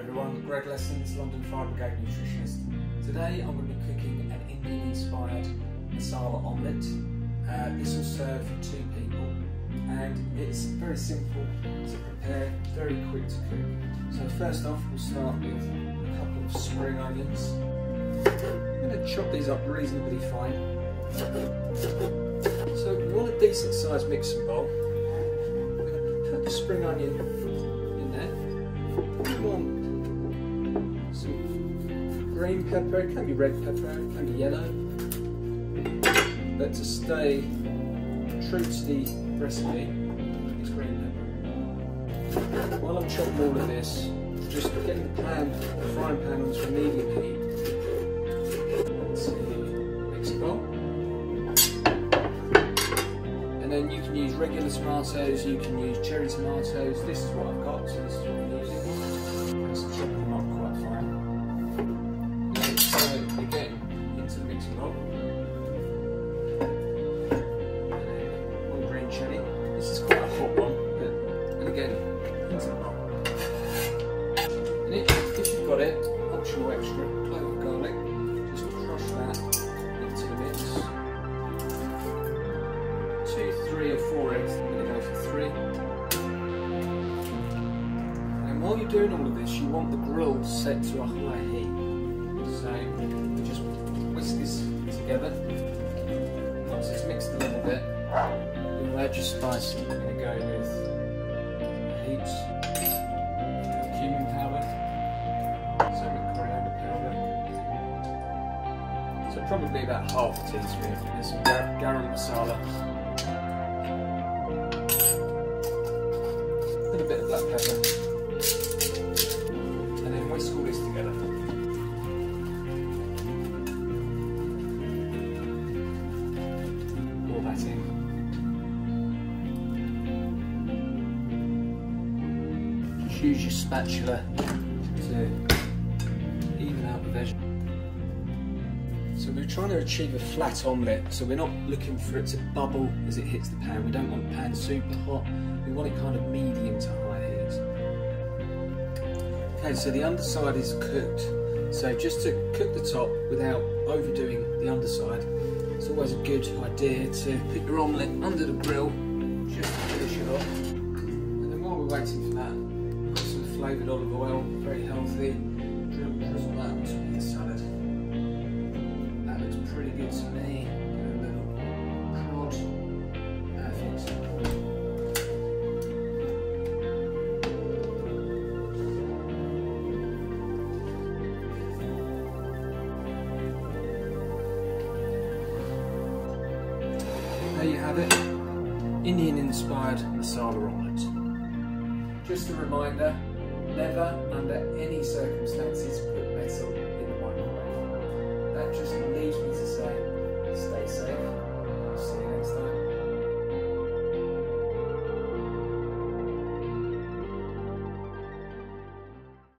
everyone, Greg Lessons, London Fire Brigade Nutritionist. Today I'm going to be cooking an Indian inspired masala omelette. Uh, this will serve two people and it's very simple to prepare, very quick to cook. So first off we'll start with a couple of spring onions. I'm going to chop these up reasonably fine. So we want a decent sized mixing bowl. We're going to put the spring onion in there. We want some green pepper, it can be red pepper, it can be yellow. But to stay true to the recipe, it's green pepper. While I'm chopping all of this, just getting the pan, the frying pan onto a medium heat. Let's see, mix it bowl. And then you can use regular tomatoes, you can use cherry tomatoes. This is what I've got, so this is what I'm using. And while you're doing all of this, you want the grill set to a high heat. So we just whisk this together. Once it's mixed a little bit, you'll add your spice. I'm going to go with heaps of cumin powder, some coriander powder. So probably about half a teaspoon. Some gar garam masala. A little bit of black pepper. Use your spatula to even out the veg. So we're trying to achieve a flat omelette, so we're not looking for it to bubble as it hits the pan. We don't want the pan super hot, we want it kind of medium to high heat. Okay, so the underside is cooked. So just to cook the top without overdoing the underside, it's always a good idea to put your omelette under the grill just to finish it off. And then while we're waiting for that, flavoured olive oil, very healthy. Drizzle that on top of the salad. That looks pretty good to me. A little. Perfect. There you have it. Indian inspired masala omelette. Just a reminder, never under any circumstances put